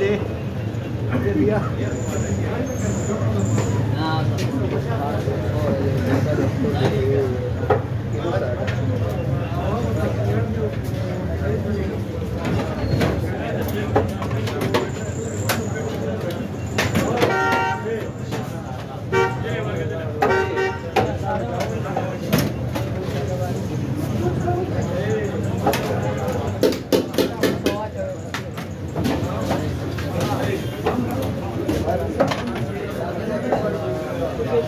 Yeah.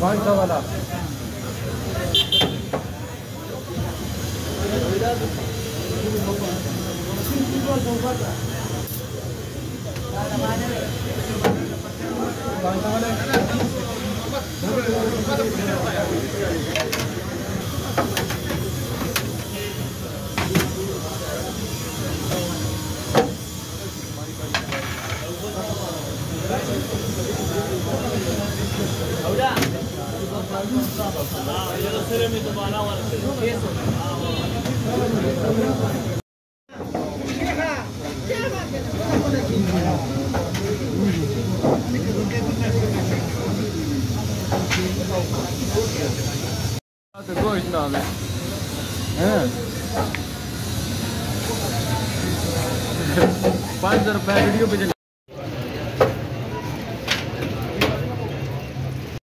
दिया कौन सा वाला कौन सा orijinali. He. Bazıları ben video bile